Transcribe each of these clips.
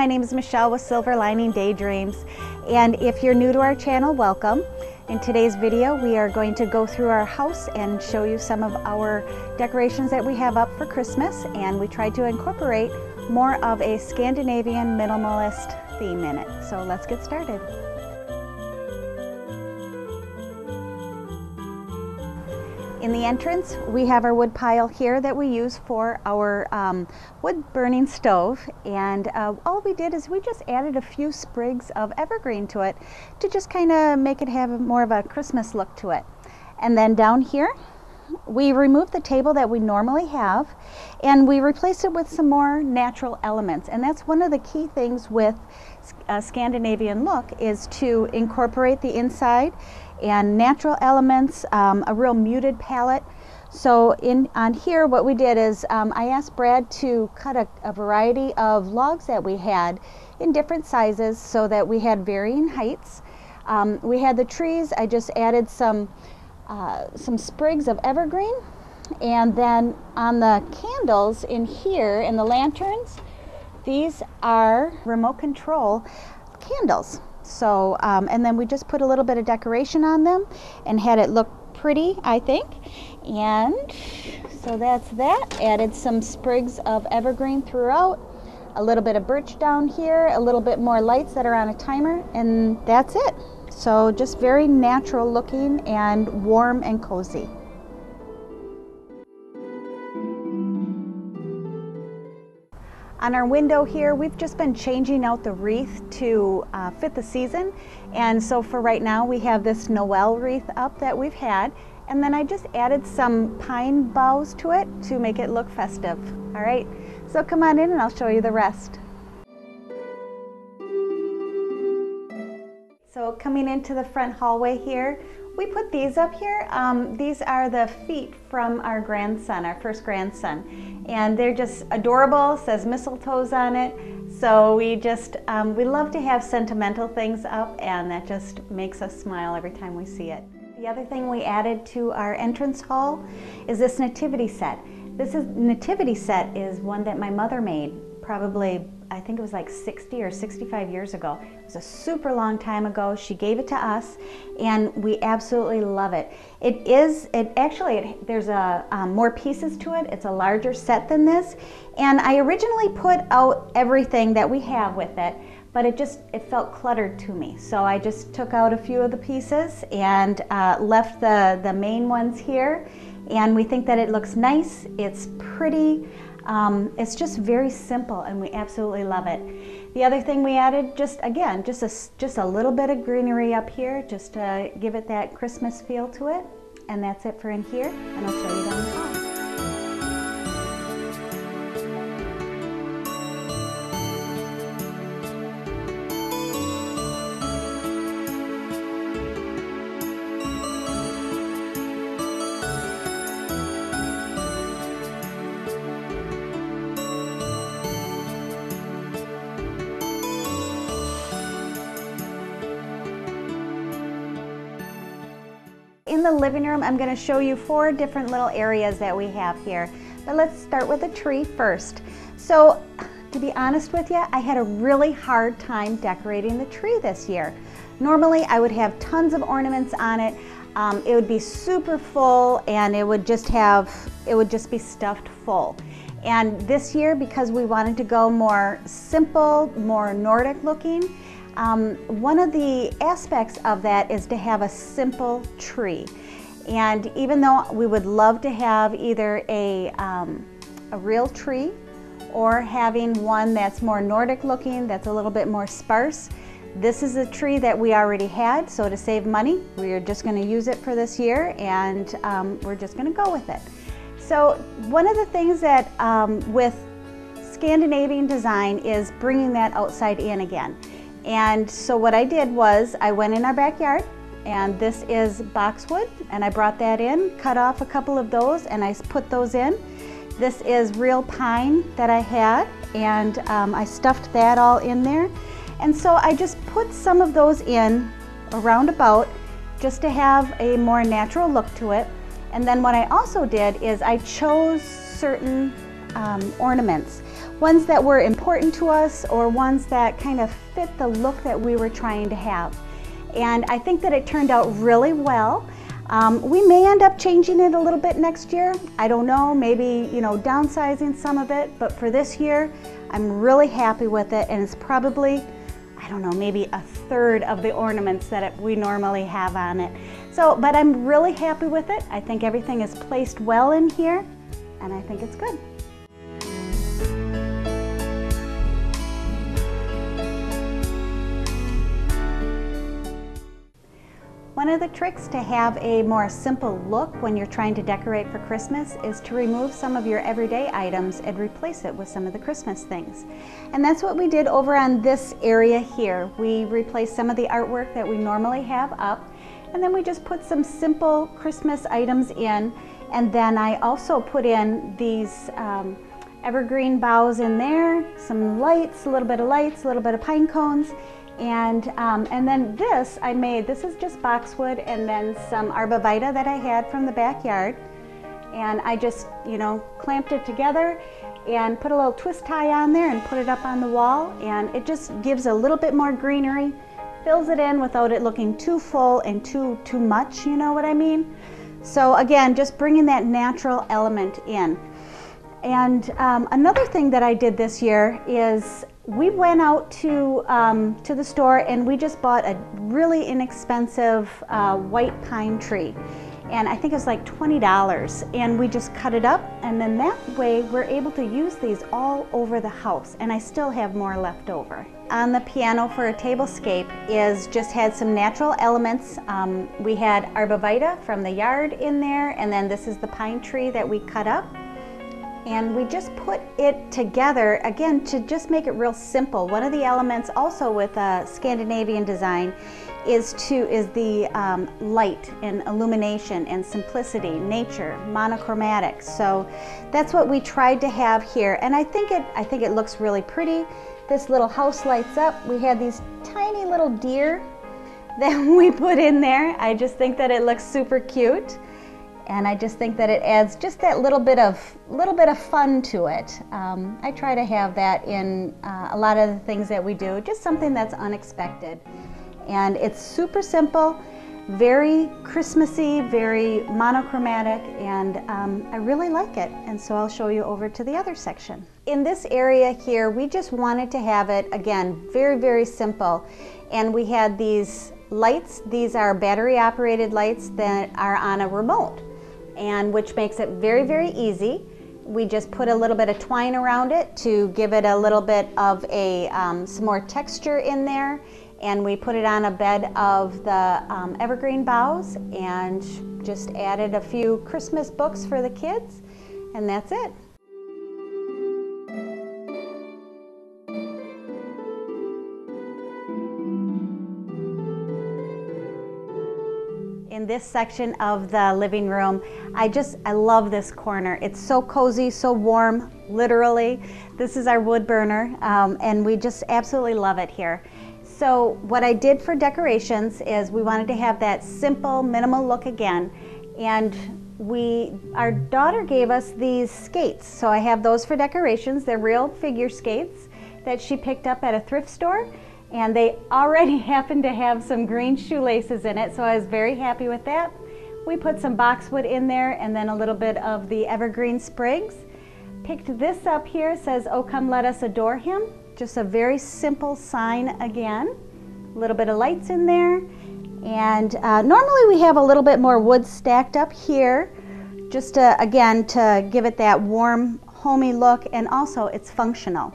my name is Michelle with Silver Lining Daydreams. And if you're new to our channel, welcome. In today's video, we are going to go through our house and show you some of our decorations that we have up for Christmas. And we tried to incorporate more of a Scandinavian minimalist theme in it. So let's get started. In the entrance, we have our wood pile here that we use for our um, wood burning stove. And uh, all we did is we just added a few sprigs of evergreen to it to just kind of make it have more of a Christmas look to it. And then down here, we removed the table that we normally have and we replaced it with some more natural elements. And that's one of the key things with a Scandinavian look is to incorporate the inside and natural elements, um, a real muted palette. So in on here, what we did is um, I asked Brad to cut a, a, variety of logs that we had in different sizes so that we had varying heights. Um, we had the trees. I just added some uh, some sprigs of evergreen, and then on the candles in here in the lanterns, these are remote control candles. So, um, and then we just put a little bit of decoration on them and had it look pretty, I think. And so that's that. Added some sprigs of evergreen throughout, a little bit of birch down here, a little bit more lights that are on a timer, and that's it. So just very natural looking and warm and cozy. On our window here, we've just been changing out the wreath to uh, fit the season. And so for right now, we have this Noel wreath up that we've had. And then I just added some pine boughs to it to make it look festive. All right, so come on in and I'll show you the rest. So coming into the front hallway here, we put these up here. Um, these are the feet from our grandson, our first grandson. And they're just adorable, says mistletoes on it. So we just, um, we love to have sentimental things up and that just makes us smile every time we see it. The other thing we added to our entrance hall is this nativity set. This is nativity set is one that my mother made probably I think it was like 60 or 65 years ago. It was a super long time ago. She gave it to us, and we absolutely love it. It is, it actually, it, there's a um, more pieces to it. It's a larger set than this, and I originally put out everything that we have with it, but it just, it felt cluttered to me. So I just took out a few of the pieces and uh, left the, the main ones here, and we think that it looks nice, it's pretty, um, it's just very simple and we absolutely love it. The other thing we added, just again, just a, just a little bit of greenery up here, just to give it that Christmas feel to it. And that's it for in here, and I'll show you down the. In the living room, I'm gonna show you four different little areas that we have here. But let's start with the tree first. So to be honest with you, I had a really hard time decorating the tree this year. Normally I would have tons of ornaments on it. Um, it would be super full and it would just have, it would just be stuffed full. And this year, because we wanted to go more simple, more Nordic looking, um, one of the aspects of that is to have a simple tree. And even though we would love to have either a, um, a real tree or having one that's more Nordic looking, that's a little bit more sparse, this is a tree that we already had, so to save money, we are just going to use it for this year and um, we're just going to go with it. So one of the things that um, with Scandinavian design is bringing that outside in again. And so what I did was I went in our backyard and this is boxwood and I brought that in, cut off a couple of those and I put those in. This is real pine that I had and um, I stuffed that all in there. And so I just put some of those in around about just to have a more natural look to it. And then what I also did is I chose certain um, ornaments. Ones that were important to us or ones that kind of fit the look that we were trying to have. And I think that it turned out really well. Um, we may end up changing it a little bit next year. I don't know, maybe, you know, downsizing some of it, but for this year, I'm really happy with it and it's probably, I don't know, maybe a third of the ornaments that it, we normally have on it. So, but I'm really happy with it. I think everything is placed well in here and I think it's good. One of the tricks to have a more simple look when you're trying to decorate for Christmas is to remove some of your everyday items and replace it with some of the Christmas things. And that's what we did over on this area here. We replaced some of the artwork that we normally have up and then we just put some simple Christmas items in and then I also put in these um, evergreen boughs in there, some lights, a little bit of lights, a little bit of pine cones and, um, and then this I made, this is just boxwood and then some arborvitae that I had from the backyard. And I just, you know, clamped it together and put a little twist tie on there and put it up on the wall. And it just gives a little bit more greenery, fills it in without it looking too full and too, too much, you know what I mean? So again, just bringing that natural element in. And um, another thing that I did this year is we went out to, um, to the store and we just bought a really inexpensive uh, white pine tree. And I think it was like $20 and we just cut it up and then that way we're able to use these all over the house and I still have more left over. On the piano for a tablescape is just had some natural elements. Um, we had arborvitae from the yard in there and then this is the pine tree that we cut up and we just put it together again to just make it real simple. One of the elements also with a Scandinavian design is to is the um, light and illumination and simplicity, nature, monochromatic. So that's what we tried to have here, and I think it I think it looks really pretty. This little house lights up. We had these tiny little deer that we put in there. I just think that it looks super cute and I just think that it adds just that little bit of little bit of fun to it. Um, I try to have that in uh, a lot of the things that we do, just something that's unexpected. And it's super simple, very Christmassy, very monochromatic, and um, I really like it. And so I'll show you over to the other section. In this area here, we just wanted to have it, again, very, very simple. And we had these lights. These are battery operated lights that are on a remote and which makes it very, very easy. We just put a little bit of twine around it to give it a little bit of a, um, some more texture in there. And we put it on a bed of the um, evergreen boughs and just added a few Christmas books for the kids. And that's it. This section of the living room. I just, I love this corner. It's so cozy, so warm, literally. This is our wood burner, um, and we just absolutely love it here. So what I did for decorations is we wanted to have that simple, minimal look again, and we, our daughter gave us these skates. So I have those for decorations. They're real figure skates that she picked up at a thrift store and they already happened to have some green shoelaces in it, so I was very happy with that. We put some boxwood in there and then a little bit of the evergreen sprigs. Picked this up here, says, oh come let us adore him. Just a very simple sign again. A little bit of lights in there. And uh, normally we have a little bit more wood stacked up here, just to, again, to give it that warm, homey look, and also it's functional.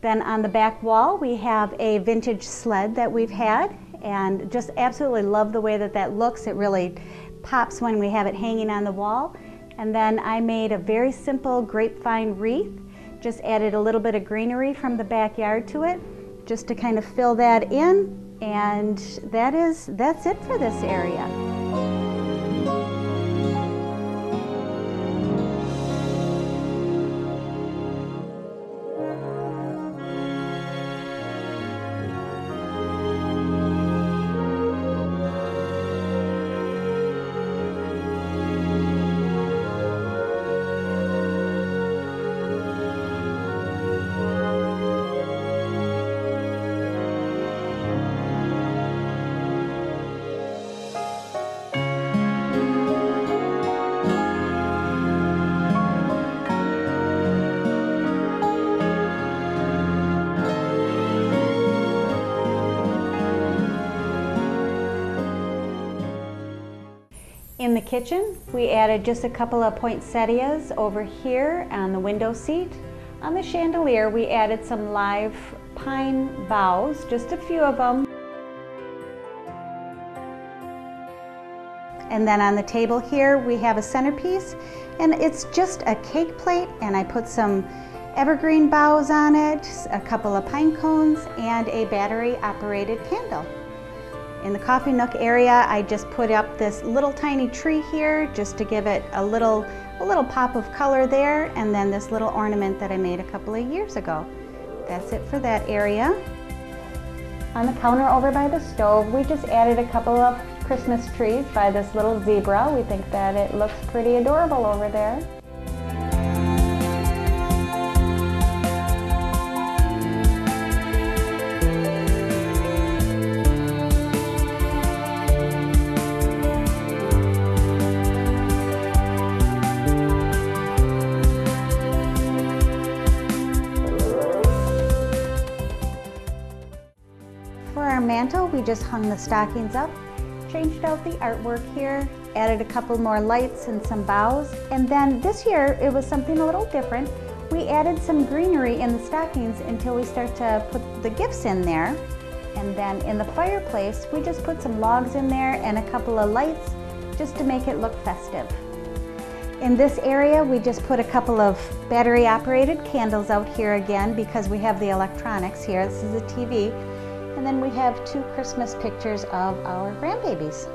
Then on the back wall, we have a vintage sled that we've had and just absolutely love the way that that looks. It really pops when we have it hanging on the wall. And then I made a very simple grapevine wreath, just added a little bit of greenery from the backyard to it, just to kind of fill that in. And that is, that's it for this area. Kitchen, we added just a couple of poinsettias over here on the window seat. On the chandelier, we added some live pine boughs, just a few of them. And then on the table here, we have a centerpiece, and it's just a cake plate, and I put some evergreen boughs on it, a couple of pine cones, and a battery operated candle. In the coffee nook area, I just put up this little tiny tree here just to give it a little, a little pop of color there, and then this little ornament that I made a couple of years ago. That's it for that area. On the counter over by the stove, we just added a couple of Christmas trees by this little zebra. We think that it looks pretty adorable over there. Just hung the stockings up, changed out the artwork here, added a couple more lights and some boughs. And then this year, it was something a little different. We added some greenery in the stockings until we start to put the gifts in there. And then in the fireplace, we just put some logs in there and a couple of lights just to make it look festive. In this area, we just put a couple of battery operated candles out here again because we have the electronics here. This is a TV. And then we have two Christmas pictures of our grandbabies.